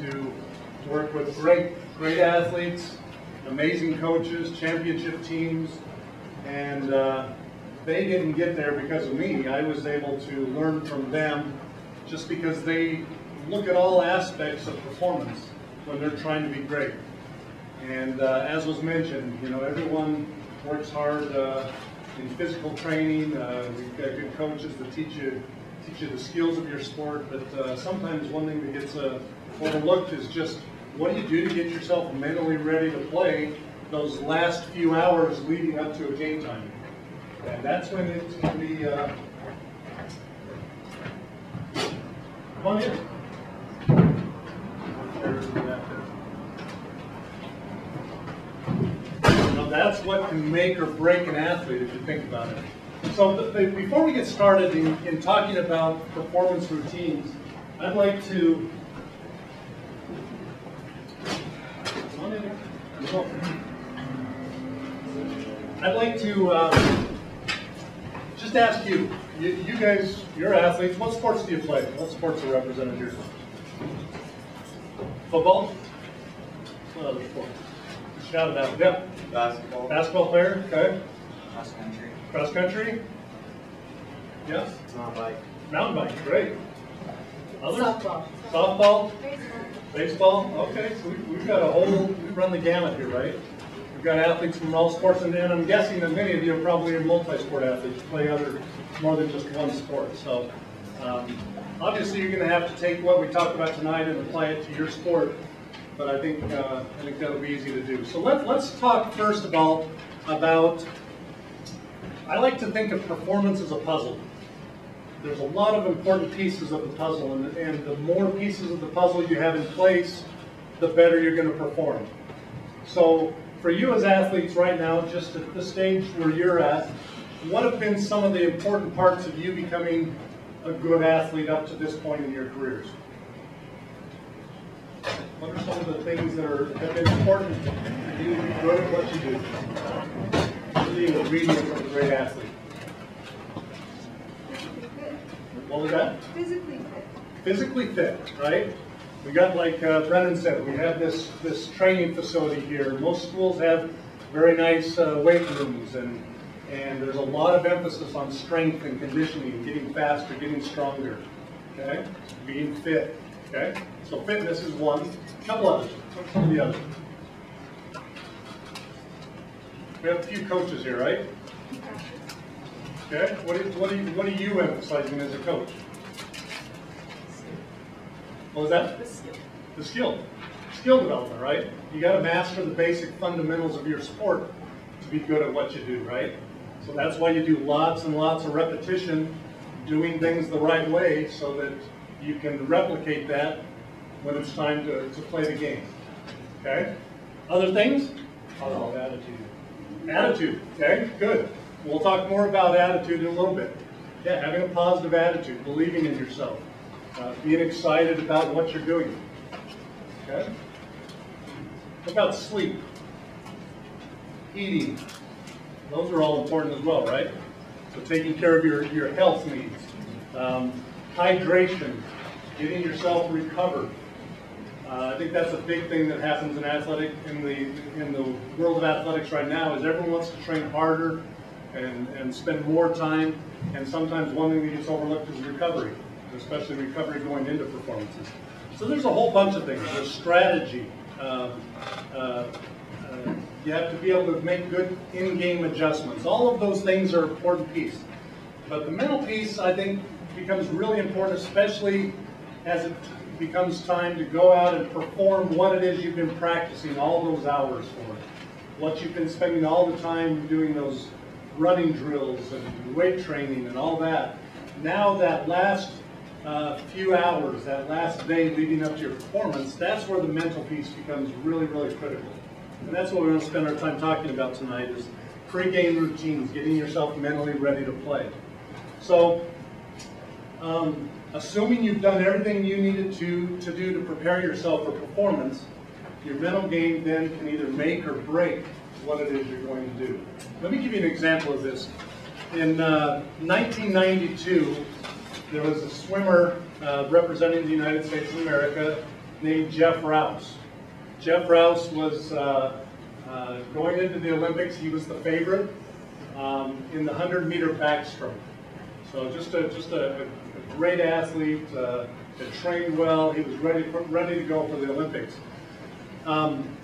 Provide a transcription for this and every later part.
to work with great, great athletes, amazing coaches, championship teams, and uh, they didn't get there because of me. I was able to learn from them just because they look at all aspects of performance when they're trying to be great. And uh, as was mentioned, you know, everyone works hard uh, in physical training. Uh, we've got good coaches that teach you teach you the skills of your sport. But uh, sometimes one thing that gets uh, overlooked is just what do you do to get yourself mentally ready to play those last few hours leading up to a game time. And that's when it's going to be. Uh, come on in. Now that's what can make or break an athlete if you think about it. So the, the, before we get started in, in talking about performance routines, I'd like to I'd like to uh, just ask you, you, you, guys, you're athletes, what sports do you play? What sports are represented here? Football? What other sport? Shout it out. Yeah. Basketball. Basketball player, okay. Cross country. Cross country? Yes? Mountain bike. Mountain bike, great. Others? Softball. Softball? Baseball? Okay, so we- we've got a whole, we run the gamut here, right? We've got athletes from all sports, and and I'm guessing that many of you are probably multi-sport athletes, play other, more than just one sport. So, um, obviously, you're gonna have to take what we talked about tonight and apply it to your sport, but I think, uh, I think that'll be easy to do. So let, let's talk first all about, I like to think of performance as a puzzle there's a lot of important pieces of the puzzle, and, and the more pieces of the puzzle you have in place, the better you're going to perform. So for you as athletes right now, just at the stage where you're at, what have been some of the important parts of you becoming a good athlete up to this point in your careers? What are some of the things that are, have been important to you to be good at what you do? Being a great athlete. What was that? Physically fit. physically fit, right? We got, like uh, Brennan said, we have this, this training facility here. Most schools have very nice uh, weight rooms, and, and there's a lot of emphasis on strength and conditioning, getting faster, getting stronger, okay? Being fit, okay? So fitness is one. A couple others. What's some of the others? We have a few coaches here, right? Okay, what, is, what, are you, what are you emphasizing as a coach? What was that? The skill. The skill. Skill development, right? You got to master the basic fundamentals of your sport to be good at what you do, right? So that's why you do lots and lots of repetition, doing things the right way so that you can replicate that when it's time to, to play the game. Okay? Other things? Positive attitude. Attitude, okay, good. We'll talk more about attitude in a little bit. Yeah, having a positive attitude, believing in yourself, uh, being excited about what you're doing. Okay? What about sleep? Eating. Those are all important as well, right? So taking care of your, your health needs. Um, hydration, getting yourself recovered. Uh, I think that's a big thing that happens in athletic in the in the world of athletics right now is everyone wants to train harder and, and spend more time and sometimes one thing that gets overlooked is recovery, especially recovery going into performances. So there's a whole bunch of things. There's strategy. Um, uh, uh, you have to be able to make good in-game adjustments. All of those things are important piece. But the mental piece, I think, becomes really important, especially as it becomes time to go out and perform what it is you've been practicing all those hours for. What you've been spending all the time doing those running drills and weight training and all that. Now that last uh, few hours, that last day leading up to your performance, that's where the mental piece becomes really, really critical. And that's what we're going to spend our time talking about tonight is pre-game routines, getting yourself mentally ready to play. So, um, assuming you've done everything you needed to, to do to prepare yourself for performance, your mental game then can either make or break what it is you're going to do. Let me give you an example of this. In uh, 1992, there was a swimmer uh, representing the United States of America. named Jeff Rouse. Jeff Rouse was uh, uh, going into the Olympics. He was the favorite um, in the 100 meter backstroke. So just a just a, a great athlete uh, that trained well. He was ready ready to go for the Olympics. Um,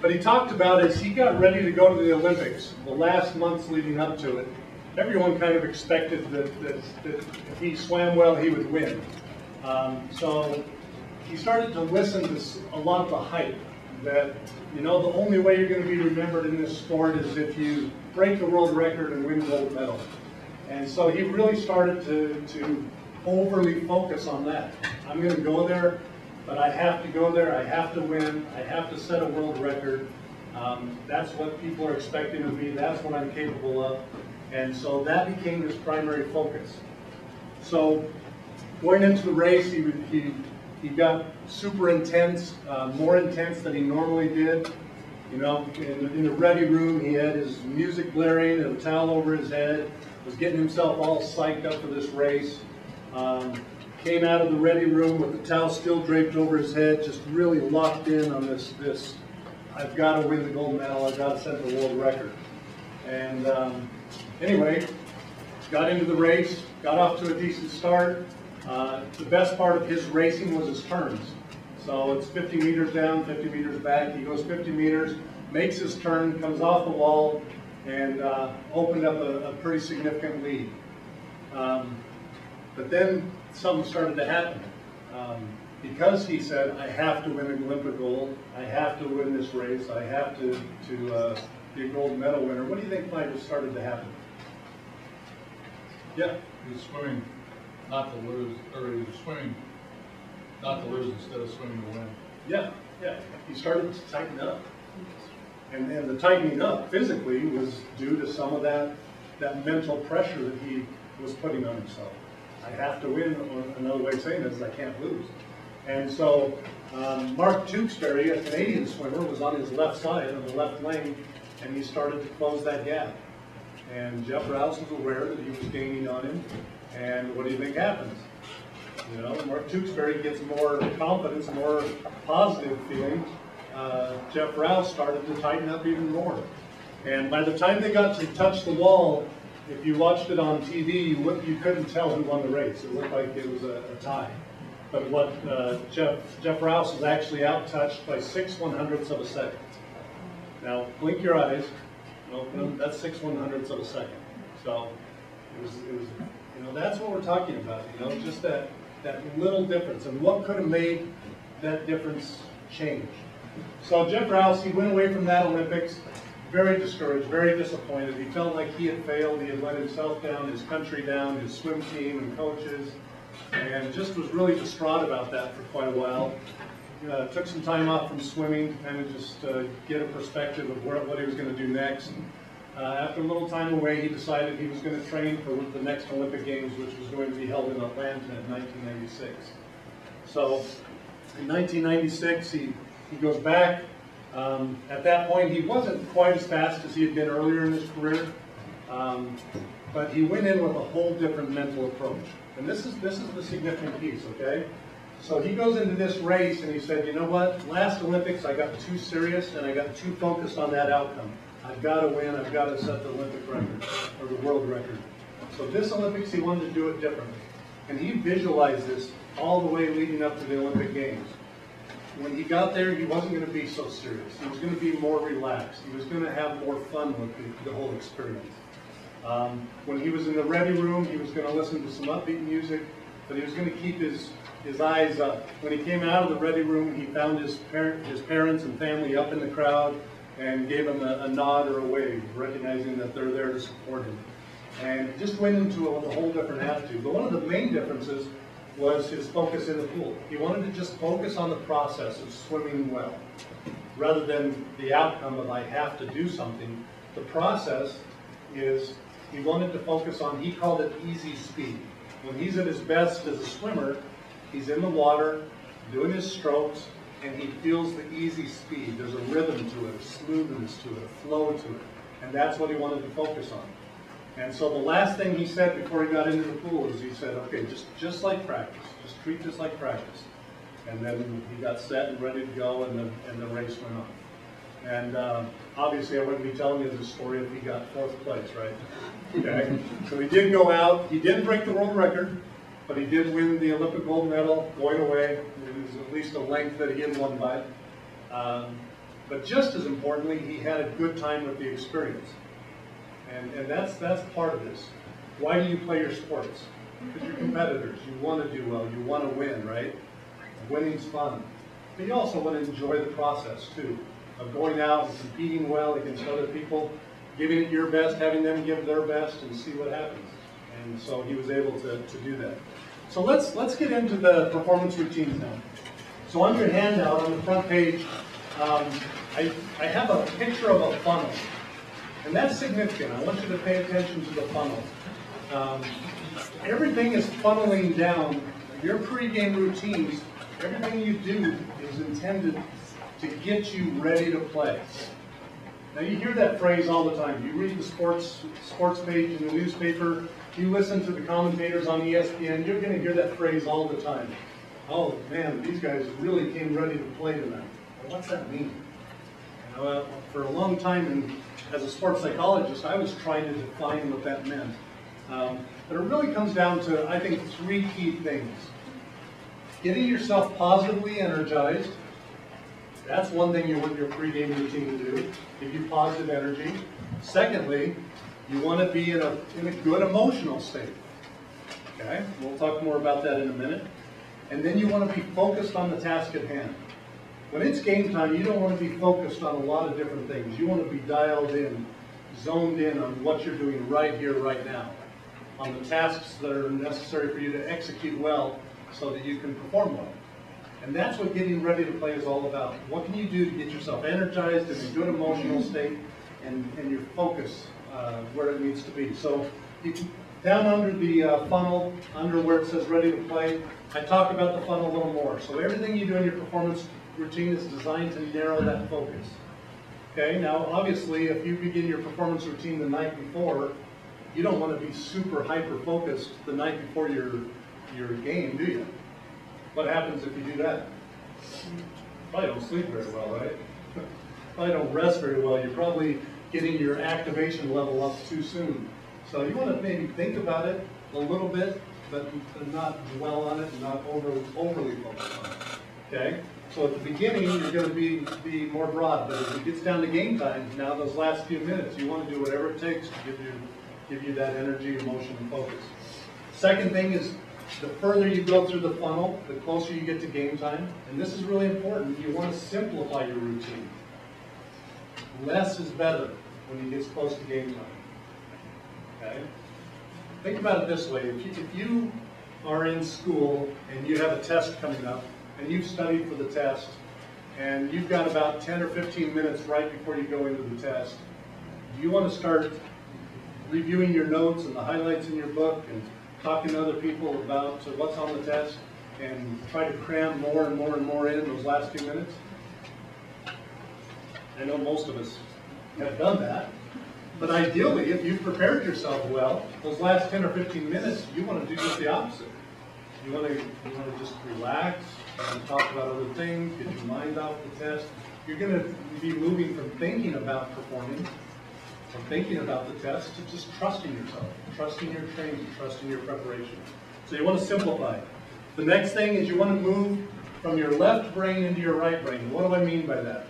but he talked about as he got ready to go to the Olympics, the last months leading up to it, everyone kind of expected that, that, that if he swam well, he would win. Um, so he started to listen to a lot of the hype that, you know, the only way you're going to be remembered in this sport is if you break the world record and win gold medal. And so he really started to, to overly focus on that. I'm going to go there, but I have to go there. I have to win. I have to set a world record. Um, that's what people are expecting of me. That's what I'm capable of. And so that became his primary focus. So going into the race, he, he, he got super intense, uh, more intense than he normally did. You know, in, in the ready room, he had his music blaring a towel over his head, was getting himself all psyched up for this race. Um, came out of the ready room with the towel still draped over his head, just really locked in on this, this, I've got to win the gold medal, I've got to set the world record. And um, anyway, got into the race, got off to a decent start. Uh, the best part of his racing was his turns. So it's 50 meters down, 50 meters back. He goes 50 meters, makes his turn, comes off the wall, and uh, opened up a, a pretty significant lead. Um, but then something started to happen. Um, because he said, I have to win an Olympic gold, I have to win this race, I have to, to uh, be a gold medal winner, what do you think might have started to happen? Yeah, He was swimming not to lose, or he was swimming not to lose instead of swimming to win. yeah, yeah. He started to tighten up. And, and the tightening up physically was due to some of that, that mental pressure that he was putting on himself. I have to win, another way of saying it is I can't lose. And so, um, Mark Tewksbury, a Canadian swimmer, was on his left side, on the left lane, and he started to close that gap. And Jeff Rouse was aware that he was gaining on him, and what do you think happens? You know, Mark Tewksbury gets more confidence, more positive feeling. Uh, Jeff Rouse started to tighten up even more. And by the time they got to touch the wall, if you watched it on TV, you, you couldn't tell who won the race. It looked like it was a, a tie. But what uh, Jeff, Jeff Rouse was actually out-touched by six one hundredths of a second. Now, blink your eyes. Open them. That's six one hundredths of a second. So it was, it was, you know, that's what we're talking about. You know, just that that little difference, and what could have made that difference change. So Jeff Rouse, he went away from that Olympics very discouraged, very disappointed. He felt like he had failed. He had let himself down, his country down, his swim team and coaches, and just was really distraught about that for quite a while. Uh, took some time off from swimming to kind of just uh, get a perspective of where, what he was going to do next. Uh, after a little time away, he decided he was going to train for the next Olympic Games, which was going to be held in Atlanta in 1996. So in 1996, he, he goes back. Um, at that point, he wasn't quite as fast as he had been earlier in his career, um, but he went in with a whole different mental approach. And this is, this is the significant piece, okay? So he goes into this race and he said, you know what? Last Olympics, I got too serious and I got too focused on that outcome. I've got to win. I've got to set the Olympic record or the world record. So this Olympics, he wanted to do it differently. And he visualized this all the way leading up to the Olympic Games. When he got there, he wasn't going to be so serious. He was going to be more relaxed. He was going to have more fun with the, the whole experience. Um, when he was in the ready room, he was going to listen to some upbeat music, but he was going to keep his, his eyes up. When he came out of the ready room, he found his, his parents and family up in the crowd and gave them a, a nod or a wave, recognizing that they're there to support him. And just went into with a whole different attitude. But one of the main differences was his focus in the pool. He wanted to just focus on the process of swimming well, rather than the outcome of I have to do something. The process is he wanted to focus on, he called it easy speed. When he's at his best as a swimmer, he's in the water, doing his strokes, and he feels the easy speed. There's a rhythm to it, a smoothness to it, a flow to it. And that's what he wanted to focus on. And so the last thing he said before he got into the pool is he said, okay, just, just like practice. Just treat this like practice. And then he got set and ready to go, and the, and the race went on. And um, obviously, I wouldn't be telling you this story if he got fourth place, right? Okay, so he did go out, he didn't break the world record, but he did win the Olympic gold medal going away. It was at least a length that he had won by. Um, But just as importantly, he had a good time with the experience. And, and that's, that's part of this. Why do you play your sports? Because you're competitors, you want to do well, you want to win, right? Winning's fun. But you also want to enjoy the process too, of going out and competing well against other people, giving it your best, having them give their best and see what happens. And so he was able to, to do that. So let's, let's get into the performance routines now. So on your handout, on the front page, um, I, I have a picture of a funnel. And that's significant. I want you to pay attention to the funnel. Um, everything is funneling down. Your pregame routines, everything you do is intended to get you ready to play. Now you hear that phrase all the time. You read the sports sports page in the newspaper. You listen to the commentators on ESPN. You're going to hear that phrase all the time. Oh man, these guys really came ready to play tonight. Well, what's that mean? Uh, for a long time, and as a sports psychologist, I was trying to define what that meant. Um, but it really comes down to, I think, three key things. Getting yourself positively energized. That's one thing you want your pregame routine to do, give you positive energy. Secondly, you want to be in a, in a good emotional state. Okay, we'll talk more about that in a minute. And then you want to be focused on the task at hand. When it's game time, you don't want to be focused on a lot of different things. You want to be dialed in, zoned in on what you're doing right here, right now, on the tasks that are necessary for you to execute well so that you can perform well. And that's what getting ready to play is all about. What can you do to get yourself energized in a good emotional state and, and your focus uh, where it needs to be? So you can, down under the uh, funnel, under where it says ready to play, I talk about the funnel a little more. So everything you do in your performance routine is designed to narrow that focus. Okay, now obviously if you begin your performance routine the night before, you don't want to be super hyper focused the night before your, your game, do you? What happens if you do that? Probably don't sleep very well, right? Probably don't rest very well. You're probably getting your activation level up too soon. So you want to maybe think about it a little bit, but not dwell on it, not overly, overly focus on it. Okay? So at the beginning, you're going to be, be more broad, but as it gets down to game time, now those last few minutes, you want to do whatever it takes to give you, give you that energy, emotion, and focus. Second thing is, the further you go through the funnel, the closer you get to game time. And this is really important. You want to simplify your routine. Less is better when it gets close to game time. Okay? Think about it this way. If you, if you are in school and you have a test coming up, and you've studied for the test, and you've got about 10 or 15 minutes right before you go into the test, do you want to start reviewing your notes and the highlights in your book and talking to other people about uh, what's on the test and try to cram more and more and more in those last few minutes? I know most of us have done that. But ideally, if you've prepared yourself well, those last 10 or 15 minutes, you want to do just the opposite. You want to, you want to just relax and talk about other things, get your mind off the test. You're going to be moving from thinking about performing, from thinking about the test, to just trusting yourself, trusting your training, trusting your preparation. So you want to simplify. The next thing is you want to move from your left brain into your right brain. What do I mean by that?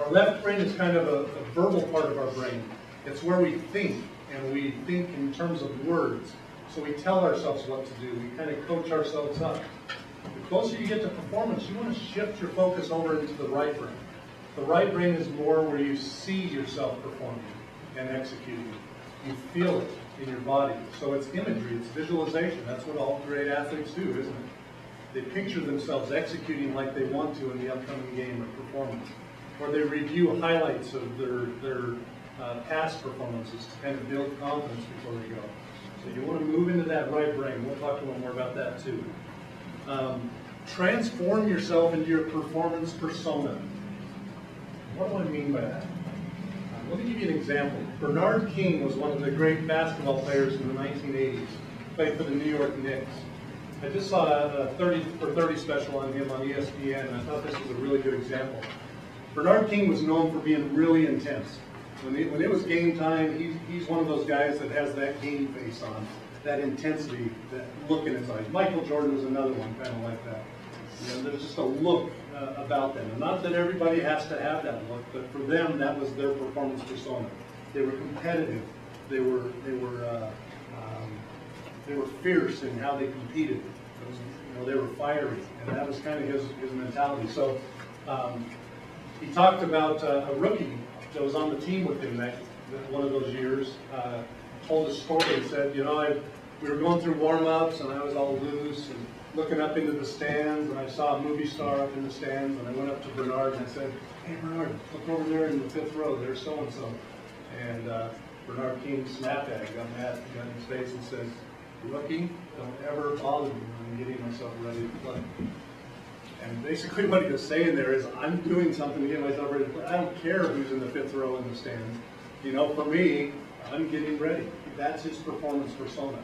Our left brain is kind of a, a verbal part of our brain. It's where we think, and we think in terms of words. So we tell ourselves what to do. We kind of coach ourselves up. Closer you get to performance, you want to shift your focus over into the right brain. The right brain is more where you see yourself performing and executing. You feel it in your body. So it's imagery, it's visualization. That's what all great athletes do, isn't it? They picture themselves executing like they want to in the upcoming game or performance. Or they review highlights of their, their uh, past performances to kind of build confidence before they go. So you want to move into that right brain. We'll talk a little more about that too. Um, transform yourself into your performance persona. What do I mean by that? Let me give you an example. Bernard King was one of the great basketball players in the 1980s. Played for the New York Knicks. I just saw a 30 for 30 special on him on ESPN, and I thought this was a really good example. Bernard King was known for being really intense. When it, when it was game time, he's, he's one of those guys that has that game face on, that intensity, that look in his eyes. Michael Jordan was another one kind of like that. You know, there's just a look uh, about them. And not that everybody has to have that look, but for them, that was their performance persona. They were competitive. They were, they were, uh, um, they were fierce in how they competed. Was, you know, they were fiery, and that was kind of his, his mentality. So, um, he talked about uh, a rookie that was on the team with him that, that one of those years, uh, told a story and said, you know, I, we were going through warm-ups and I was all loose and looking up into the stands and I saw a movie star up in the stands and I went up to Bernard and I said, hey Bernard, look over there in the fifth row, there's so-and-so. And uh, Bernard King snapped at him, got mad, got in his face and says, rookie, don't ever bother me when I'm getting myself ready to play. And basically what he was saying there is, I'm doing something to get myself ready to play. I don't care who's in the fifth row in the stands. You know, for me, I'm getting ready. That's his performance persona.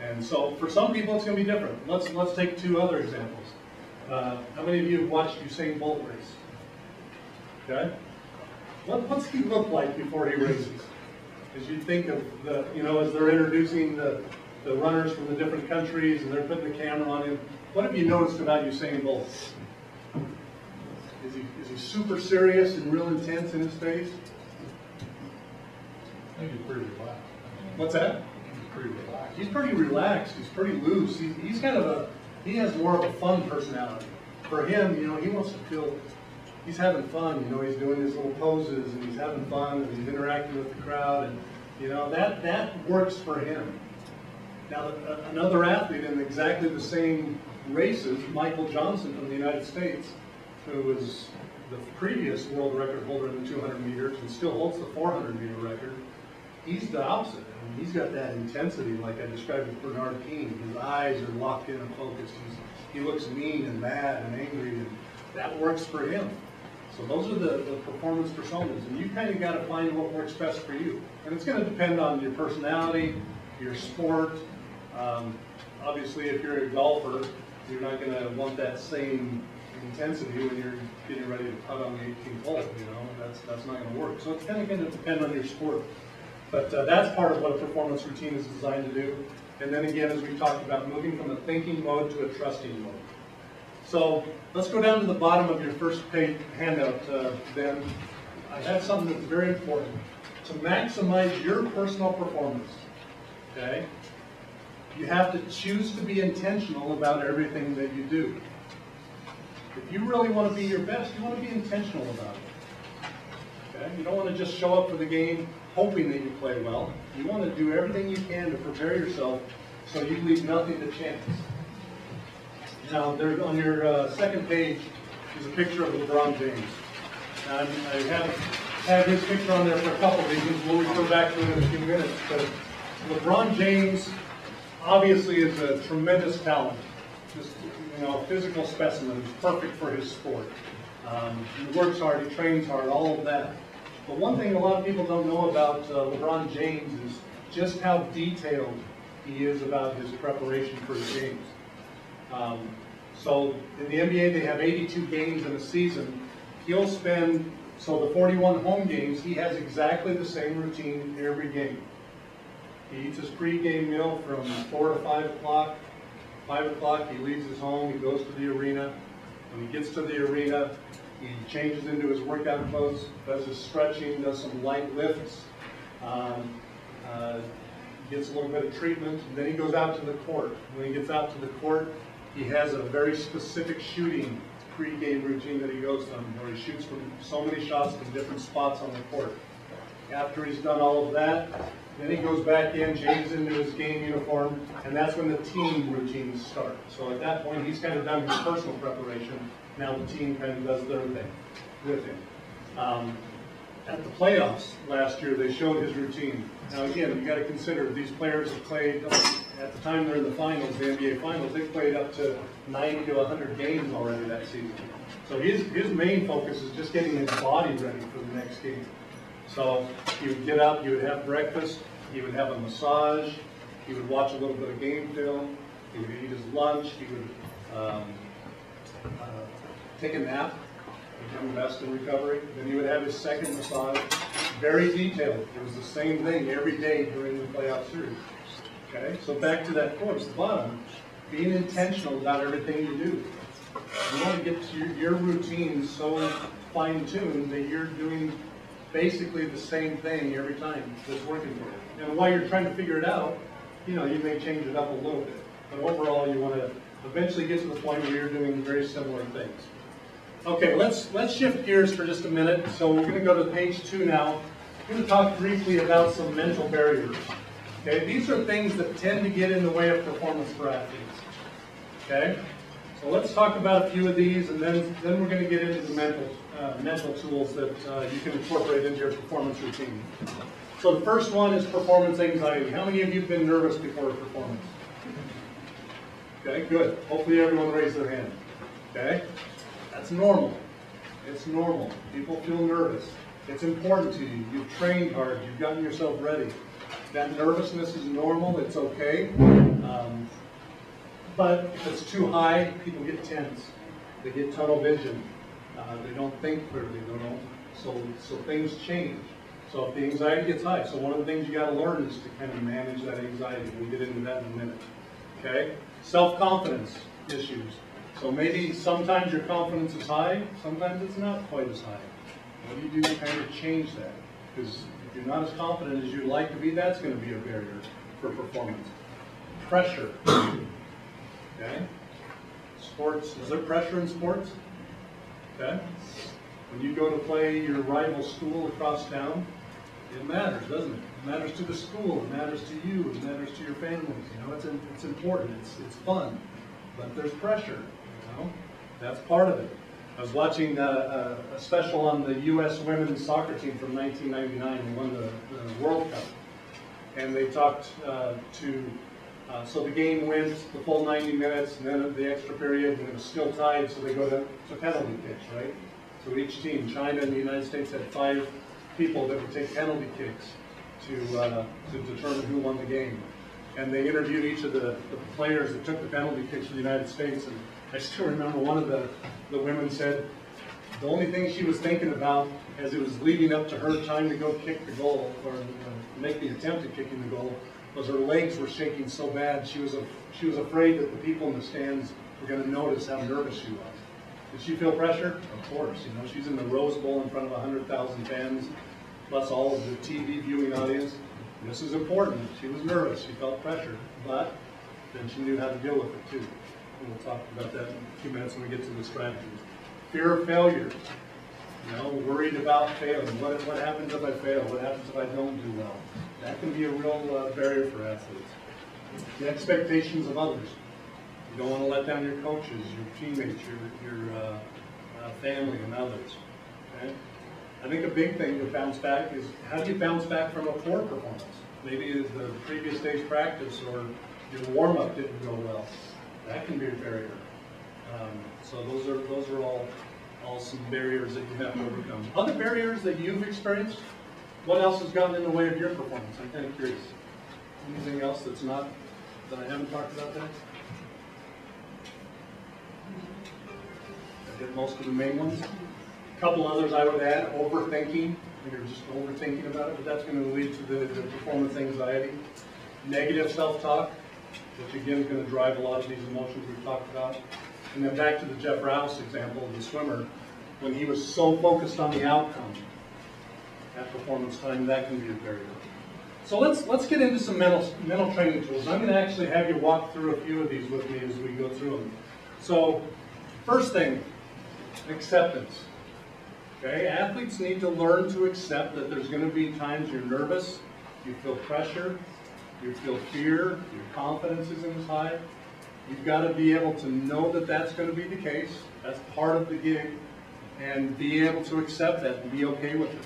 And so for some people, it's going to be different. Let's, let's take two other examples. Uh, how many of you have watched Usain Bolt race? Okay? What, what's he look like before he races? As you think of the, you know, as they're introducing the, the runners from the different countries and they're putting the camera on him, what have you noticed about Usain Bolt? Is he, is he super serious and real intense in his face? I think he's pretty relaxed. What's that? He's pretty relaxed. He's pretty relaxed. He's pretty loose. He's, he's kind of a, he has more of a fun personality. For him, you know, he wants to feel, he's having fun. You know, he's doing his little poses and he's having fun and he's interacting with the crowd and, you know, that, that works for him. Now, another athlete in exactly the same races, Michael Johnson from the United States, who was the previous world record holder in the 200 meters and still holds the 400 meter record, he's the opposite. I mean, he's got that intensity, like I described with Bernard King. His eyes are locked in and focused. He's, he looks mean and mad and angry, and that works for him. So those are the, the performance personas, and you kind of got to find what works best for you. And it's going to depend on your personality, your sport. Um, obviously, if you're a golfer, you're not going to want that same intensity when you're getting ready to putt on the 18th hole. You know, that's that's not going to work. So it's kind of going to depend on your sport. But uh, that's part of what a performance routine is designed to do. And then again, as we talked about, moving from a thinking mode to a trusting mode. So let's go down to the bottom of your first page handout, uh, Ben. I have something that's very important. To maximize your personal performance, okay, you have to choose to be intentional about everything that you do. If you really want to be your best, you want to be intentional about it. Okay? You don't want to just show up for the game hoping that you play well. You want to do everything you can to prepare yourself so you leave nothing to chance. Now, there, on your uh, second page is a picture of LeBron James. I have had his picture on there for a couple of reasons. We'll refer back to it in a few minutes. But LeBron James obviously is a tremendous talent. Just, you know, a physical specimen, perfect for his sport. Um, he works hard, he trains hard, all of that. But one thing a lot of people don't know about uh, LeBron James is just how detailed he is about his preparation for his games. Um, so in the NBA, they have 82 games in a season. He'll spend, so the 41 home games, he has exactly the same routine every game. He eats his pregame meal from 4 to 5 o'clock. 5 o'clock, he leaves his home, he goes to the arena. When he gets to the arena, he changes into his workout clothes, does his stretching, does some light lifts, um, uh, gets a little bit of treatment, and then he goes out to the court. When he gets out to the court, he has a very specific shooting pre-game routine that he goes on, where he shoots from so many shots from different spots on the court. After he's done all of that, then he goes back in, changes into his game uniform, and that's when the team routines start. So at that point, he's kind of done his personal preparation. Now the team kind of does their thing with him. Um, at the playoffs last year, they showed his routine. Now again, you got to consider these players have played at the time they're in the finals, the NBA finals. They've played up to 90 to 100 games already that season. So his his main focus is just getting his body ready for the next game. So he would get up, he would have breakfast, he would have a massage, he would watch a little bit of game film, he would eat his lunch, he would um, take a nap, become best in recovery. Then he would have his second massage, very detailed. It was the same thing every day during the playoff series. Okay, so back to that quote at the bottom, being intentional about everything you do. You want to get to your, your routine so fine tuned that you're doing basically the same thing every time that's working for you. And while you're trying to figure it out, you know, you may change it up a little bit. But overall, you want to eventually get to the point where you're doing very similar things. Okay, let's, let's shift gears for just a minute. So we're going to go to page two now. I'm going to talk briefly about some mental barriers. Okay, these are things that tend to get in the way of performance for athletes. Okay, so let's talk about a few of these, and then then we're going to get into the mental uh, mental tools that uh, you can incorporate into your performance routine. So the first one is performance anxiety. How many of you have been nervous before a performance? Okay, good. Hopefully everyone raised their hand. Okay, that's normal. It's normal. People feel nervous. It's important to you. You've trained hard. You've gotten yourself ready. That nervousness is normal. It's okay. Um, but if it's too high, people get tense. They get tunnel vision. Uh, they don't think clearly. They don't. So, so things change. So if the anxiety gets high, so one of the things you got to learn is to kind of manage that anxiety. We'll get into that in a minute. Okay. Self-confidence issues. So maybe sometimes your confidence is high, sometimes it's not quite as high. What do you do to kind of change that? Because if you're not as confident as you'd like to be, that's going to be a barrier for performance. Pressure. Okay? Sports, is there pressure in sports? Okay? When you go to play your rival school across town, it matters, doesn't it? It matters to the school, it matters to you, it matters to your families, you know, it's, it's important, it's, it's fun. But there's pressure, know? That's part of it. I was watching uh, a, a special on the U.S. women's soccer team from 1999, they won the, the World Cup. And they talked uh, to uh, so the game went the full 90 minutes, and then the extra period, and it was still tied, so they go to, to penalty kicks, right? So each team, China and the United States, had five people that would take penalty kicks to uh, to determine who won the game. And they interviewed each of the, the players that took the penalty kicks for the United States, and I still remember one of the, the women said the only thing she was thinking about as it was leading up to her time to go kick the goal, or uh, make the attempt at kicking the goal, was her legs were shaking so bad she was a, she was afraid that the people in the stands were going to notice how nervous she was. Did she feel pressure? Of course. You know, she's in the Rose Bowl in front of 100,000 fans, plus all of the TV viewing audience. This is important. She was nervous. She felt pressure, but then she knew how to deal with it too. And we'll talk about that in a few minutes when we get to the strategies. Fear of failure. You know, worried about failing. What, what happens if I fail? What happens if I don't do well? That can be a real uh, barrier for athletes. The expectations of others. You don't want to let down your coaches, your teammates, your, your uh, uh, family, and others. Okay? I think a big thing to bounce back is how do you bounce back from a poor performance? Maybe the previous day's practice or your warm-up didn't go well. That can be a barrier. Um, so those are those are all all some barriers that you have to overcome. Other barriers that you've experienced? What else has gotten in the way of your performance? I'm kind of curious. Anything else that's not that I haven't talked about there? I did most of the main ones. A couple others I would add, overthinking. You're just overthinking about it, but that's going to lead to the, the performance anxiety. Negative self-talk, which again is going to drive a lot of these emotions we've talked about. And then back to the Jeff Rouse example of the swimmer, when he was so focused on the outcome at performance time, that can be a barrier. So let's let's get into some mental mental training tools. I'm going to actually have you walk through a few of these with me as we go through them. So, first thing, acceptance. Okay, athletes need to learn to accept that there's going to be times you're nervous, you feel pressure, you feel fear, your confidence as high. You've got to be able to know that that's going to be the case. That's part of the gig, and be able to accept that and be okay with it.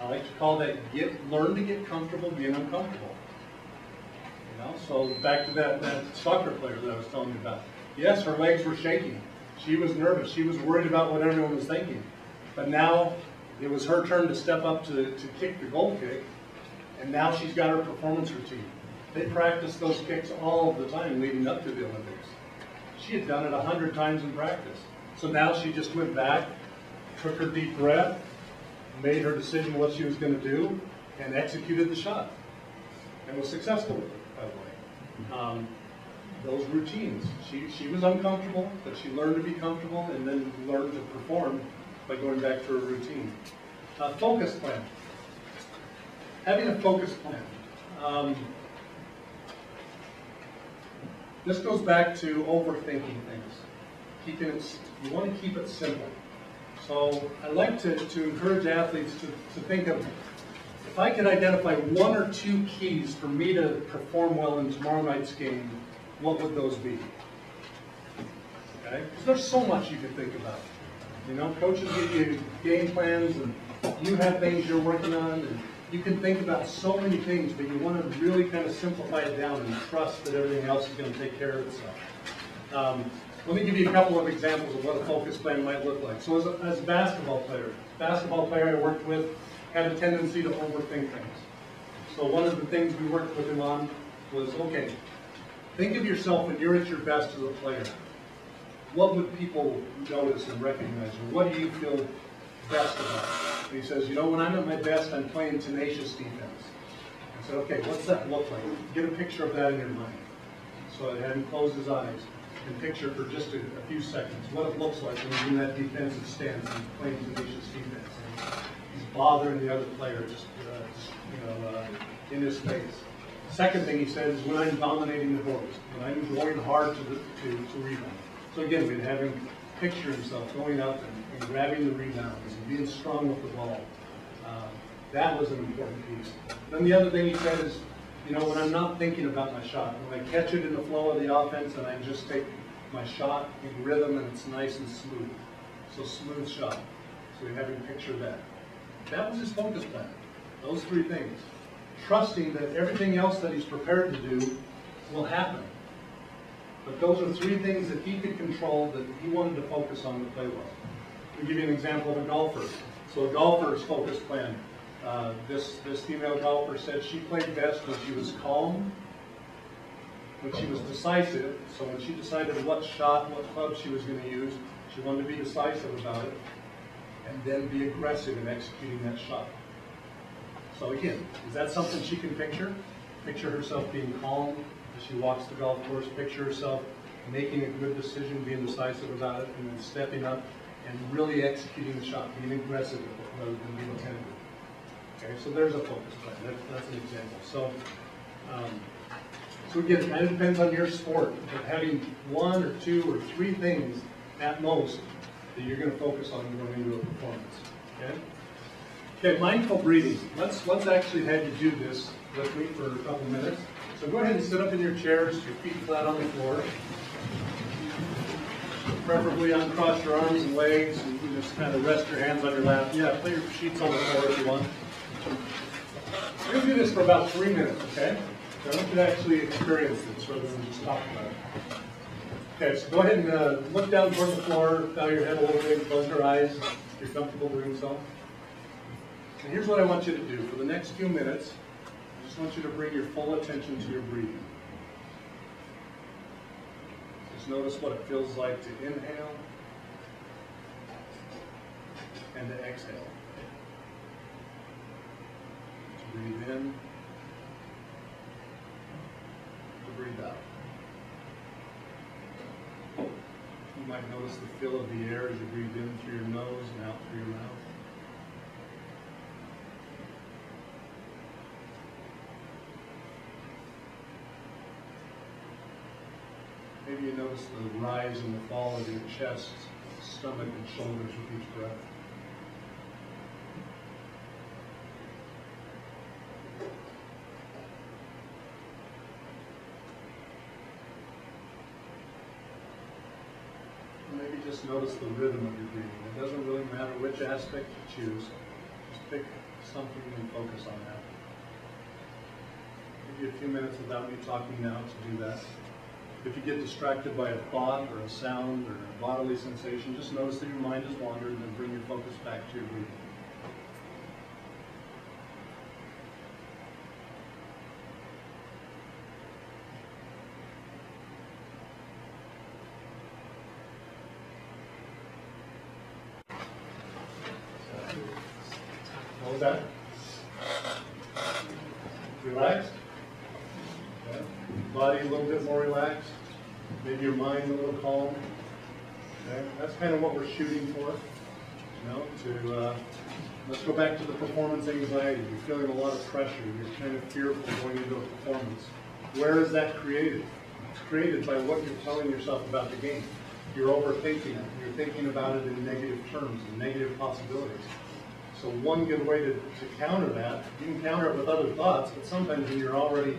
I like to call that get learn to get comfortable being uncomfortable. You know, so back to that, that soccer player that I was telling you about. Yes, her legs were shaking. She was nervous. She was worried about what everyone was thinking. But now it was her turn to step up to, to kick the goal kick, and now she's got her performance routine. They practiced those kicks all the time leading up to the Olympics. She had done it a hundred times in practice. So now she just went back, took her deep breath, made her decision what she was gonna do, and executed the shot. And was successful with it, by the way. Um, those routines, she, she was uncomfortable, but she learned to be comfortable and then learned to perform by going back to her routine. Uh, focus plan. Having a focus plan. Um, this goes back to overthinking things. Keeping it, you want to keep it simple. So I like to, to encourage athletes to, to think of, if I could identify one or two keys for me to perform well in tomorrow night's game, what would those be? Okay? Because there's so much you can think about. You know, coaches give you game plans and you have things you're working on and you can think about so many things, but you want to really kind of simplify it down and trust that everything else is going to take care of itself. Um, let me give you a couple of examples of what a focus plan might look like. So as a, as a basketball player, basketball player I worked with had a tendency to overthink things. So one of the things we worked with him on was, okay, think of yourself when you're at your best as a player. What would people notice and recognize, or what do you feel about? And he says, you know, when I'm at my best, I'm playing tenacious defense. I said, okay, what's that look like? Get a picture of that in your mind. So I had him close his eyes and picture for just a, a few seconds what it looks like when he's in that defensive stance and playing tenacious defense. And he's bothering the other player, just, uh, just you know, uh, in his face. Second thing he said is when I'm dominating the boards, when I'm going hard to, the, to, to rebound. So again, we'd have him picture himself going up and, and grabbing the rebounds and being strong with the ball. Um, that was an important piece. Then the other thing he said is, you know, when I'm not thinking about my shot, when I catch it in the flow of the offense and I just take my shot in rhythm and it's nice and smooth. So smooth shot. So we have him picture that. That was his focus plan. Those three things. Trusting that everything else that he's prepared to do will happen. But those are three things that he could control that he wanted to focus on to play well. I'll give you an example of a golfer. So a golfer's focus plan. Uh, this, this female golfer said she played best when she was calm, when she was decisive. So when she decided what shot, what club she was going to use, she wanted to be decisive about it, and then be aggressive in executing that shot. So again, is that something she can picture? Picture herself being calm as she walks the golf course, picture herself making a good decision, being decisive about it, and then stepping up and really executing the shot, being aggressive rather than being tentative. Okay, so there's a focus plan, that's, that's an example. So, um, so again, it kind of depends on your sport, but having one or two or three things at most that you're gonna focus on going into a performance, okay? Okay, mindful breathing. Let's, let's actually have you do this with me for a couple minutes. So go ahead and sit up in your chairs, your feet flat on the floor. Preferably uncross your arms and legs, and you can just kind of rest your hands on your lap. Yeah, put your sheets on the floor if you want. Gonna do this for about three minutes, okay? So you to actually experience this rather than just talk about it. Okay, so go ahead and uh, look down toward the floor, bow your head a little bit, close your eyes, if you're comfortable doing so. And here's what I want you to do. For the next few minutes, I just want you to bring your full attention to your breathing. Just notice what it feels like to inhale and to exhale. To breathe in, to breathe out. You might notice the feel of the air as you breathe in through your nose and out through your mouth. Maybe you notice the rise and the fall of your chest, stomach, and shoulders with each breath. Maybe just notice the rhythm of your breathing. It doesn't really matter which aspect you choose. Just pick something and focus on that. You a few minutes without me talking now to do that. If you get distracted by a thought or a sound or a bodily sensation, just notice that your mind has wandered and then bring your focus back to your breathing. What was that? Relaxed? Yeah. Body a little bit more relaxed, maybe your mind a little calm. Okay, that's kind of what we're shooting for, you know, to, uh, let's go back to the performance anxiety. You're feeling a lot of pressure, you're kind of fearful going into a performance. Where is that created? It's created by what you're telling yourself about the game. You're overthinking it, you're thinking about it in negative terms, in negative possibilities. So one good way to, to counter that, you can counter it with other thoughts, but sometimes when you're already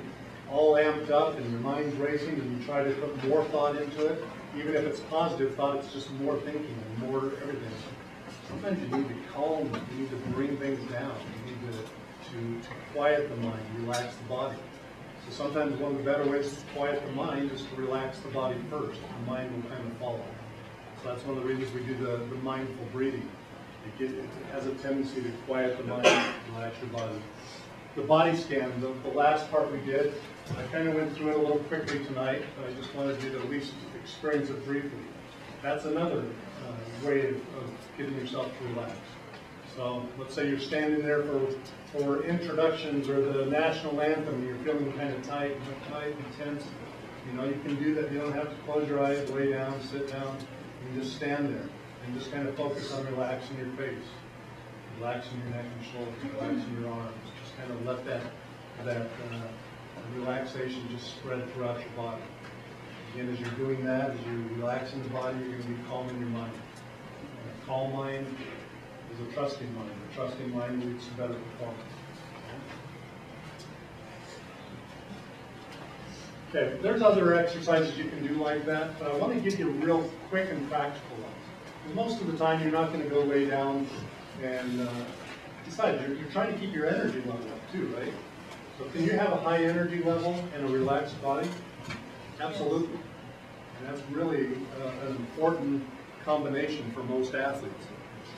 all amped up and your mind's racing and you try to put more thought into it, even if it's positive thought, it's just more thinking and more everything. Sometimes you need to calm, you need to bring things down, you need to, to, to quiet the mind, relax the body. So sometimes one of the better ways to quiet the mind is to relax the body first, the mind will kind of follow. So that's one of the reasons we do the, the mindful breathing. It, get, it has a tendency to quiet the mind, relax your body. The body scan, the, the last part we did, I kind of went through it a little quickly tonight, but I just wanted you to at least experience it briefly. That's another uh, way of, of getting yourself to relax. So let's say you're standing there for, for introductions or the national anthem, you're feeling kind of tight, tight and tense. You know, you can do that. You don't have to close your eyes, lay down, sit down. Can just stand there and just kind of focus on relaxing your face, relaxing your neck and shoulders, relaxing your arms. Kind of let that, that uh, relaxation just spread throughout your body. Again, as you're doing that, as you're relaxing the body, you're going to be calming your mind. And A calm mind is a trusting mind. A trusting mind leads to better performance. Okay, there's other exercises you can do like that, but I want to give you a real quick and practical ones. And most of the time, you're not going to go lay down and, uh, besides, you're, you're trying to keep your energy level up too, right? So can you have a high energy level and a relaxed body? Absolutely. And that's really uh, an important combination for most athletes,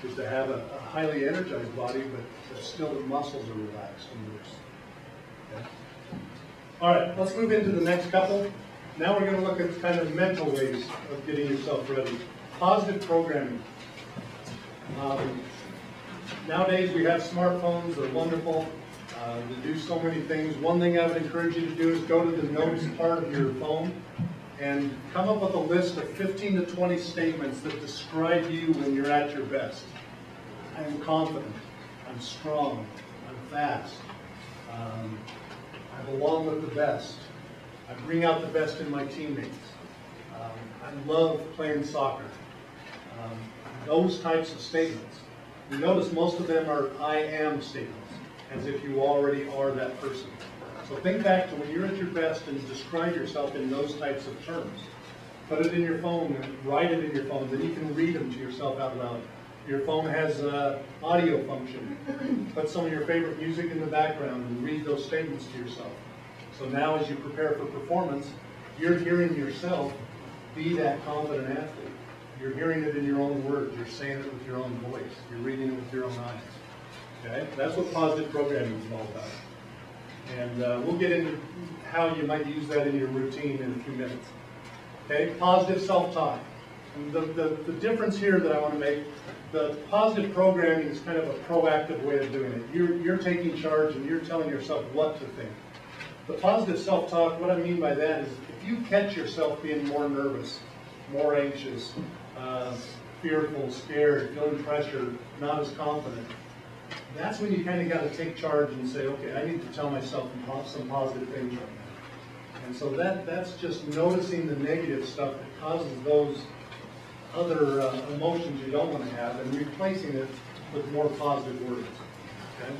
is to have a, a highly energized body, but, still the muscles are relaxed and loose. Okay? All right, let's move into the next couple. Now we're going to look at kind of mental ways of getting yourself ready. Positive programming. Um, nowadays we have smartphones, they're wonderful. Uh, to do so many things. One thing I would encourage you to do is go to the notes part of your phone and come up with a list of 15 to 20 statements that describe you when you're at your best. I am confident. I'm strong. I'm fast. Um, I belong with the best. I bring out the best in my teammates. Um, I love playing soccer. Um, those types of statements. You notice most of them are I am statements, as if you already are that person. So think back to when you're at your best and describe yourself in those types of terms. Put it in your phone write it in your phone, then you can read them to yourself out loud. Your phone has audio function. Put some of your favorite music in the background and read those statements to yourself. So now as you prepare for performance, you're hearing yourself be that confident athlete. You're hearing it in your own words. You're saying it with your own voice. You're reading it with your own eyes. Okay? That's what positive programming is all about. And uh, we'll get into how you might use that in your routine in a few minutes. Okay? Positive self-talk. The, the, the difference here that I want to make, the positive programming is kind of a proactive way of doing it. You're, you're taking charge and you're telling yourself what to think. The positive self-talk, what I mean by that is if you catch yourself being more nervous, more anxious, uh, fearful, scared, feeling pressure, not as confident, that's when you kind of got to take charge and say, okay, I need to tell myself some positive things right now. And so that, that's just noticing the negative stuff that causes those other uh, emotions you don't want to have and replacing it with more positive words. Okay?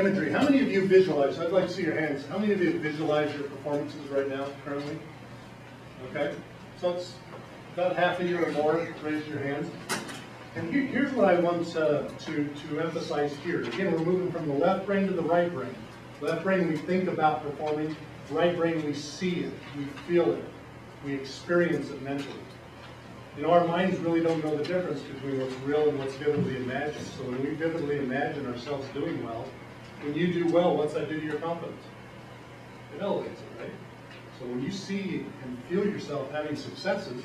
Imagery. How many of you visualize? I'd like to see your hands. How many of you visualize your performances right now, currently? Okay? So it's about half of you or more. Raise your hands. And here- here's what I want uh, to, to emphasize here. Again, we're moving from the left brain to the right brain. Left brain, we think about performing. Right brain, we see it, we feel it, we experience it mentally. You know, our minds really don't know the difference between what's real and what's vividly imagined. So when we vividly imagine ourselves doing well, when you do well, what's that do to your confidence? It elevates it, right? So when you see and feel yourself having successes,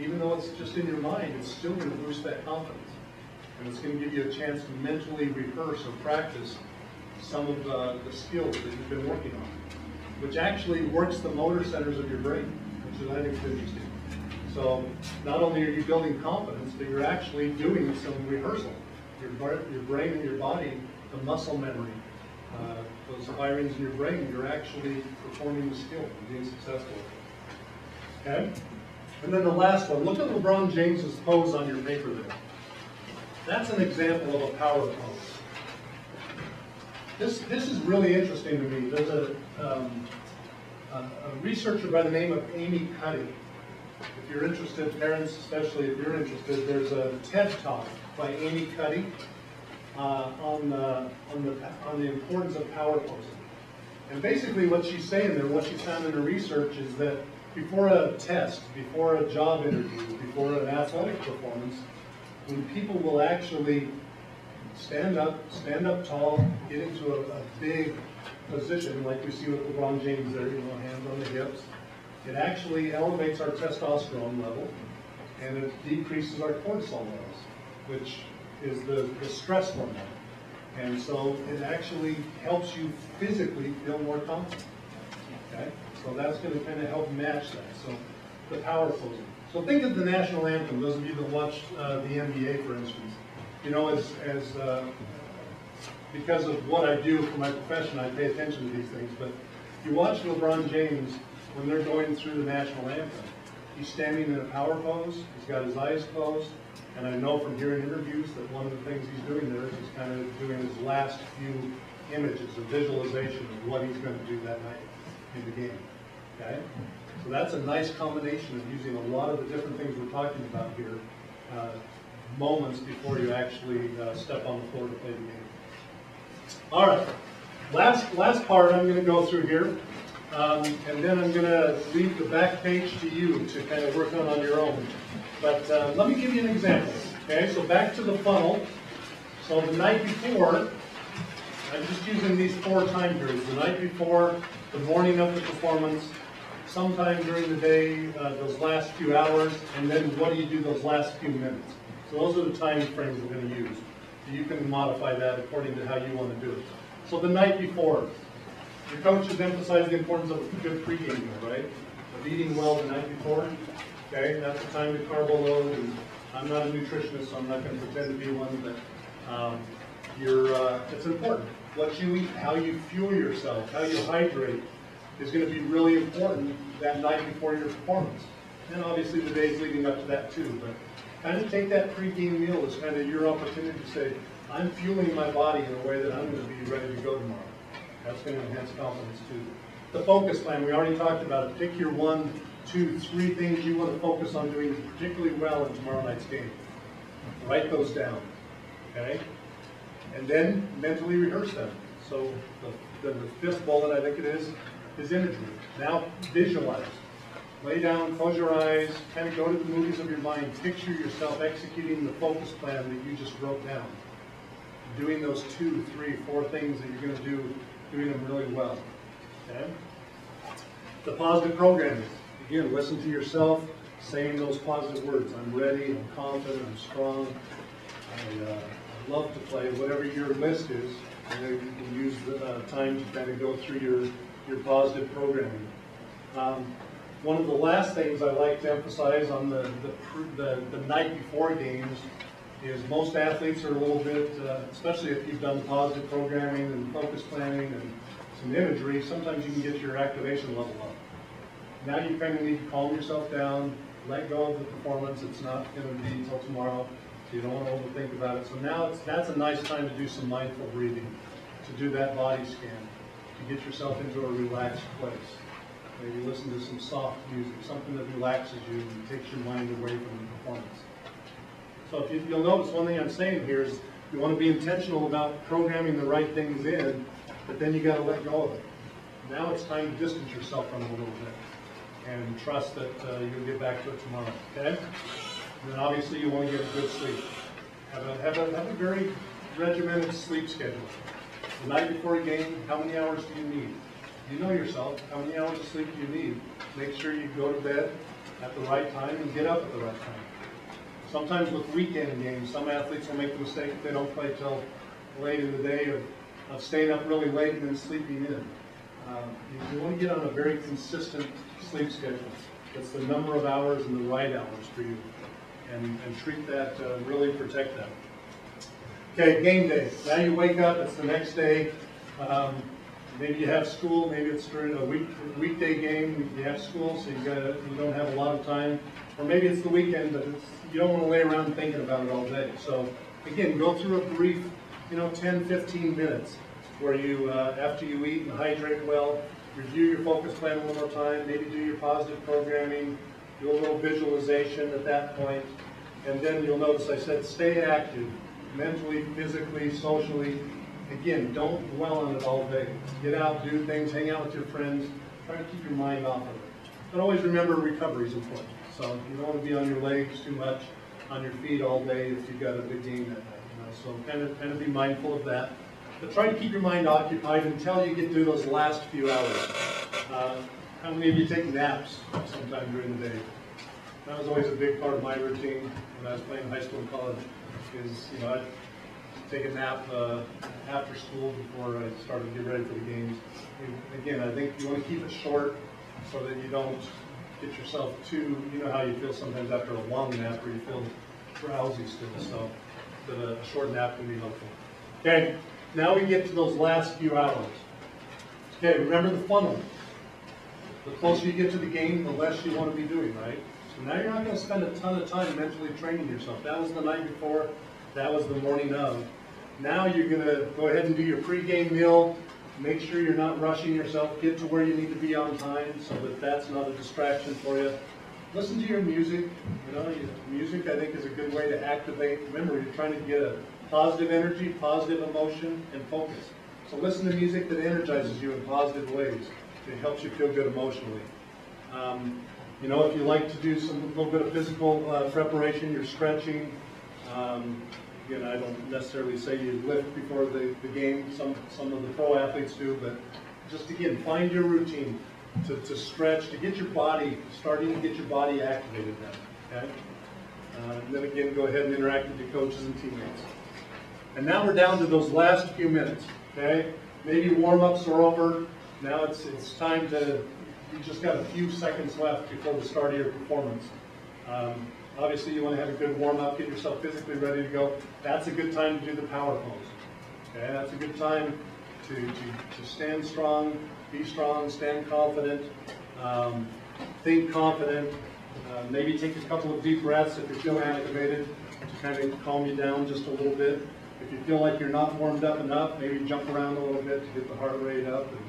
even though it's just in your mind, it's still going to boost that confidence. And it's gonna give you a chance to mentally rehearse or practice some of the skills that you've been working on, which actually works the motor centers of your brain, which is, I think, is interesting. So not only are you building confidence, but you're actually doing some rehearsal. Your, your brain and your body, the muscle memory, uh, those firings in your brain, you're actually performing the skill and being successful. Okay? And then the last one, look at LeBron James's pose on your paper there. That's an example of a power pose. This, this is really interesting to me. There's a, um, a, a researcher by the name of Amy Cuddy. If you're interested, parents especially if you're interested, there's a TED Talk by Amy Cuddy uh, on, the, on, the, on the importance of power posing. And basically what she's saying there, what she found in her research is that before a test, before a job interview, before an athletic performance, when people will actually stand up, stand up tall, get into a, a big position like we see with LeBron James there, you know, hands on the hips, it actually elevates our testosterone level and it decreases our cortisol levels, which is the, the stress hormone. And so it actually helps you physically feel more confident. Okay? So that's going to kind of help match that. So the power posing. So think of the national anthem, those of you that watch uh, the NBA, for instance. You know, as, as uh, because of what I do for my profession, I pay attention to these things. But you watch LeBron James when they're going through the national anthem. He's standing in a power pose. He's got his eyes closed. And I know from hearing interviews that one of the things he's doing there is he's kind of doing his last few images, a visualization of what he's going to do that night in the game. Okay? So that's a nice combination of using a lot of the different things we're talking about here, uh, moments before you actually uh, step on the floor to play the game. All right, last, last part I'm gonna go through here, um, and then I'm gonna leave the back page to you to kind of work on on your own. But uh, let me give you an example, okay? So back to the funnel. So the night before, I'm just using these four time periods. The night before, the morning of the performance, sometime during the day, uh, those last few hours, and then what do you do those last few minutes? So those are the time frames we're going to use. You can modify that according to how you want to do it. So the night before, your coach has emphasized the importance of a good pregame meal, right? Of eating well the night before. Okay, that's the time to carbo load. And I'm not a nutritionist, so I'm not going to pretend to be one, but um, you're, uh, it's important. What you eat, how you fuel yourself, how you hydrate is going to be really important that night before your performance. And obviously the days leading up to that too, but kind of take that pregame meal as kind of your opportunity to say, I'm fueling my body in a way that I'm going to be ready to go tomorrow. That's going to enhance confidence too. The focus plan, we already talked about it. Pick your one, two, three things you want to focus on doing particularly well in tomorrow night's game. Write those down, okay? And then mentally rehearse them. So the, the, the fifth bullet, I think it is, is imagery. Now visualize. Lay down, close your eyes, kind of go to the movies of your mind. Picture yourself executing the focus plan that you just wrote down. Doing those two, three, four things that you're going to do, doing them really well. Okay? The positive programming. Again, listen to yourself, saying those positive words. I'm ready, I'm confident, I'm strong, I uh, love to play, whatever your list is. And then you can use the uh, time to kind of go through your, your positive programming. Um, one of the last things I like to emphasize on the, the, the, the night before games is most athletes are a little bit, uh, especially if you've done positive programming and focus planning and some imagery, sometimes you can get your activation level up. Now you kind of need to calm yourself down, let go of the performance. It's not going to be until tomorrow, so you don't want to overthink about it. So now it's, that's a nice time to do some mindful breathing, to do that body scan, to get yourself into a relaxed place. Maybe listen to some soft music, something that relaxes you and takes your mind away from the performance. So if you, you'll notice one thing I'm saying here is you want to be intentional about programming the right things in, but then you got to let go of it. Now it's time to distance yourself from it a little bit and trust that uh, you'll get back to it tomorrow. Okay? And then obviously you want to get a good sleep. Have a, have a, have a very regimented sleep schedule. The night before a game, how many hours do you need? You know yourself. How many hours of sleep do you need? Make sure you go to bed at the right time and get up at the right time. Sometimes with weekend games, some athletes will make the mistake, if they don't play till late in the day of, of staying up really late and then sleeping in. Um, You, you want to get on a very consistent sleep schedule. It's the number of hours and the right hours for you. And, and treat that, uh, really protect that. Okay, game day. Now you wake up, it's the next day. Um, maybe you have school, maybe it's during a week, weekday game, you have school, so you gotta, you don't have a lot of time. Or maybe it's the weekend, but it's, you don't wanna lay around thinking about it all day. So, again, go through a brief, you know, 10, 15 minutes where you, uh, after you eat and hydrate well, review your focus plan one more time, maybe do your positive programming, do a little visualization at that point, and then you'll notice I said, stay active, mentally, physically, socially. Again, don't dwell on it all day. Get out, do things, hang out with your friends, try to keep your mind off of it. But always remember recovery is important. So you don't want to be on your legs too much, on your feet all day if you've got a big game that night. So kind of, kind of be mindful of that. But try to keep your mind occupied until you get through those last few hours. Uh, how many of you take naps sometime during the day? That was always a big part of my routine when I was playing high school and college, is, you know, I'd take a nap uh, after school before I started to get ready for the games. And Again, I think you want to keep it short so that you don't get yourself too, you know how you feel sometimes after a long nap where you feel drowsy still, so that a short nap can be helpful. Okay, now we get to those last few hours. Okay, remember the funnel. The closer you get to the game, the less you want to be doing, right? So now you're not going to spend a ton of time mentally training yourself. That was the night before, that was the morning of. Now you're going to go ahead and do your pregame meal. Make sure you're not rushing yourself. Get to where you need to be on time so that that's not a distraction for you. Listen to your music. You know, music I think is a good way to activate. Remember, you're trying to get a positive energy, positive emotion, and focus. So listen to music that energizes you in positive ways. It helps you feel good emotionally. Um, You know, if you like to do some, little bit of physical uh, preparation, you're stretching. Um, Again, I don't necessarily say you lift before the, the game, some, some of the pro athletes do, but just again, find your routine to, to stretch, to get your body, starting to get your body activated then, okay? Uh, And then again, go ahead and interact with your coaches and teammates. And now we're down to those last few minutes, okay? Maybe warm-ups are over. Now it's, it's time to, you just got a few seconds left before the start of your performance. Um, Obviously, you want to have a good warm-up, get yourself physically ready to go. That's a good time to do the power pose. Okay, that's a good time to, to, to stand strong, be strong, stand confident, um, think confident, uh, maybe take a couple of deep breaths if you feel activated to kind of calm you down just a little bit. If you feel like you're not warmed up enough, maybe jump around a little bit to get the heart rate up and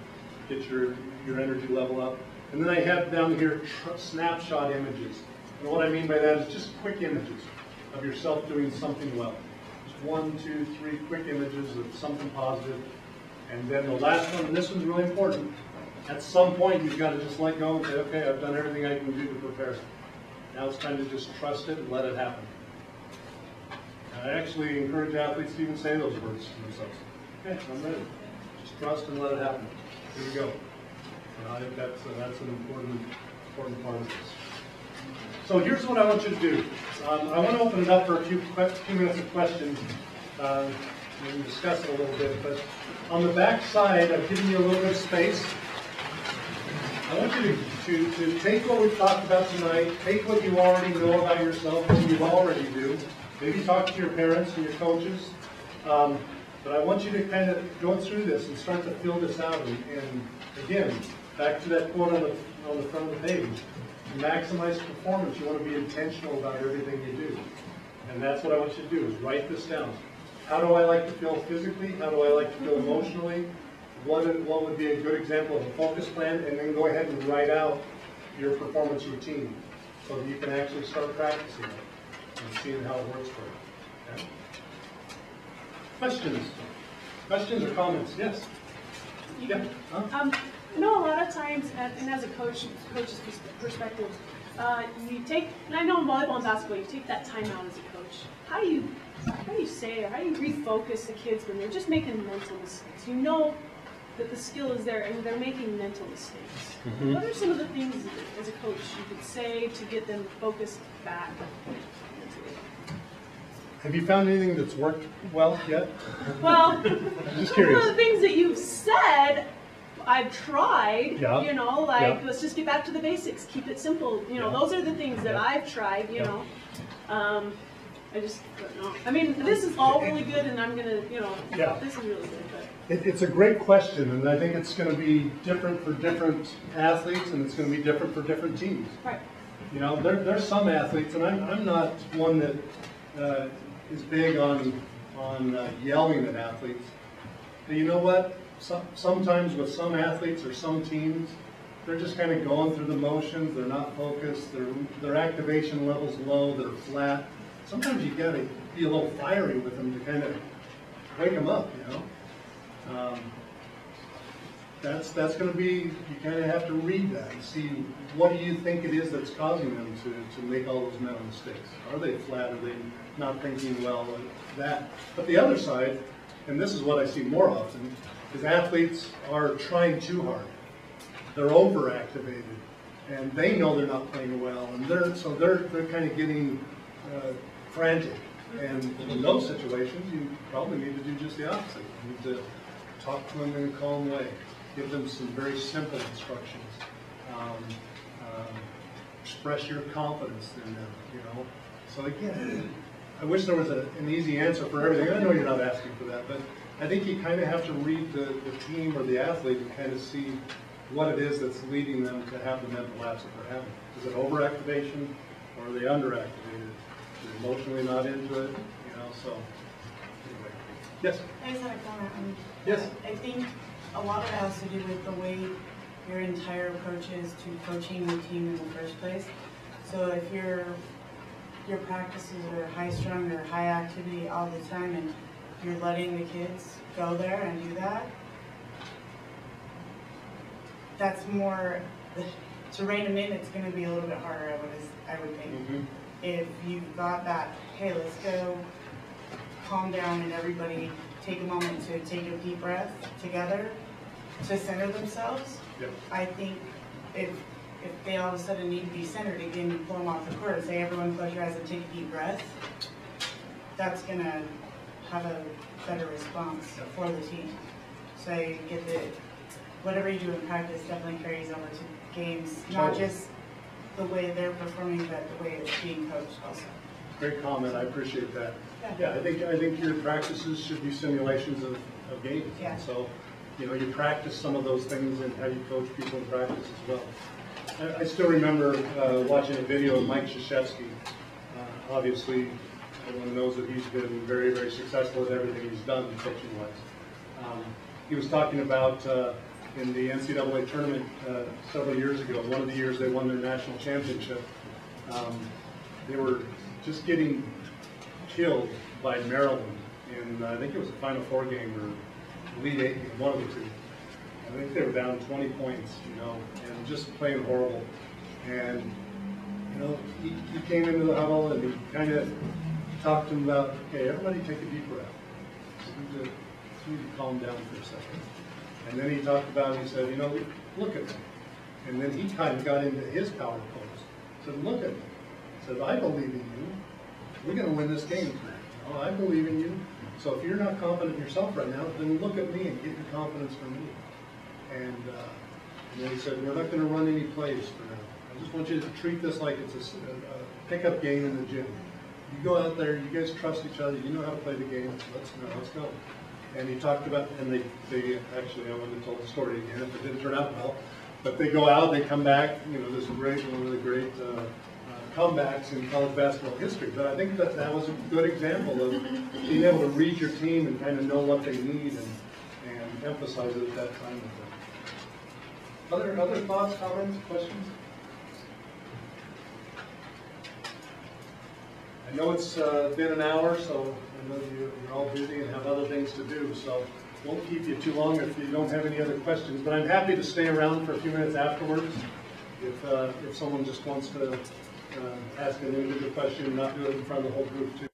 get your, your energy level up. And then I have down here snapshot images. And what I mean by that is just quick images of yourself doing something well. Just one, two, three quick images of something positive. And then the last one, and this one's really important, at some point you've got to just let go and say, okay, I've done everything I can do to prepare. Now it's time to just trust it and let it happen. And I actually encourage athletes to even say those words to themselves. Okay, I'm ready. Just trust and let it happen. Here we go. And I think that's, uh, that's an important, important part of this. So here's what I want you to do. Um, I want to open it up for a few, few minutes of questions. Uh, we can discuss it a little bit, but on the back side, I've given you a little bit of space. I want you to, to, to take what we've talked about tonight, take what you already know about yourself, what you already do. Maybe talk to your parents and your coaches. Um, but I want you to kind of go through this and start to fill this out. And, and again, back to that quote on the, on the front of the page. To maximize performance, you want to be intentional about everything you do. And that's what I want you to do, is write this down. How do I like to feel physically? How do I like to feel emotionally? What, what would be a good example of a focus plan? And then go ahead and write out your performance routine so that you can actually start practicing it and seeing how it works for you. Questions? Questions or comments? Yes? Yeah? Huh? Um, I know a lot of times, and as a coach, coach's perspective, uh, you take, and I know in volleyball and basketball, you take that time out as a coach. How do you, how do you say, or how do you refocus the kids when they're just making mental mistakes? You know that the skill is there, and they're making mental mistakes. What are some of the things, as a coach, you could say to get them focused back? Have you found anything that's worked well yet? Well, I'm just some of the things that you've said, I've tried. Yeah. You know, like Yeah. let's just get back to the basics, keep it simple. You know, Yeah. those are the things that. I've tried. You know, um, I just don't know. I mean, this is all really good, and I'm gonna, you know, Yeah. this is really good. But It, it's a great question, and I think it's gonna be different for different athletes, and it's gonna be different for different teams. right, You know, there, there's some athletes, and I'm, I'm not one that, uh, is big on, on uh, yelling at athletes. But you know what? Some, sometimes with some athletes or some teams, they're just kind of going through the motions, they're not focused, their, their activation level's low, they're flat. Sometimes you gotta be a little fiery with them to kind of wake them up, you know? Um, that's, that's gonna be, you kinda have to read that and see, what do you think it is that's causing them to, to make all those mental mistakes? Are they flat, are they not thinking well, and that? But the other side, and this is what I see more often, is athletes are trying too hard. They're overactivated, and they know they're not playing well, and they're, so they're, they're kinda getting, uh, frantic. And in those situations, you probably need to do just the opposite. You need to talk to them in a calm way, give them some very simple instructions. Um, um, Express your confidence in them, you know? So again, I wish there was a, an easy answer for everything. I know you're not asking for that, but I think you kind of have to read the, the team or the athlete and kind of see what it is that's leading them to have the mental lapse that they're having. Is it overactivation or are they underactivated? They're emotionally not into it, you know, so, anyway. Yes? I just had a comment. um, Yes. I think a lot of it has to do with the way your entire approach is to coaching the team in the first place. So if your, your practices are high strung or high activity all the time and you're letting the kids go there and do that, that's more, to rein them in, it's gonna be a little bit harder, I would, I would think Mm-hmm. if you've got that, hey, let's go calm down and everybody take a moment to take a deep breath together to center themselves, Yep. I think if, if they all of a sudden need to be centered again, you pull them off the court and say, everyone close your eyes and take a deep breath, that's gonna have a better response for the team. So you get the, whatever you do in practice definitely carries over to games, not just the way they're performing, but the way it's being coached also. Great comment, I appreciate that. Yeah. Yeah, I think, I think your practices should be simulations of, of games. Yeah. So, you know, you practice some of those things and how you coach people in practice as well. I, still remember, uh, watching a video of Mike Krzyzewski. Uh, Obviously, everyone knows that he's been very, very successful at everything he's done coaching wise. Um, He was talking about, uh, in the NCAA tournament, uh, several years ago, one of the years they won their national championship, um, they were just getting killed by Maryland in, I think it was a Final Four game or Elite Eight, one of the two. I think they were down 20 points, you know, and just playing horrible. And, you know, he, he came into the huddle and he kind of talked to them about, okay, everybody take a deep breath. To, we need to calm down for a second. And then he talked about, he said, you know, look at me. And then he kind of got into his power pose. Said, look at me. Said, I believe in you. We're gonna win this game tonight. Oh, I believe in you. So if you're not confident in yourself right now, then look at me and get your confidence from me. And, uh, and then he said, we're not gonna run any plays for now. I just want you to treat this like it's a pickup game in the gym. You go out there, you guys trust each other, you know how to play the game, let's, no, let's go. And he talked about, and they, they, actually, I wouldn't have told the story again if it didn't turn out well. But they go out, they come back, you know, this great, one of the great, uh, uh, comebacks in college basketball history. But I think that that was a good example of being able to read your team and kind of know what they need and, and emphasize it at that time. Other, other thoughts, comments, questions? I know it's uh, been an hour, so I know you- you're all busy and have other things to do, so won't keep you too long if you don't have any other questions. But I'm happy to stay around for a few minutes afterwards if, uh, if someone just wants to uh, ask an individual question, not do it in front of the whole group too.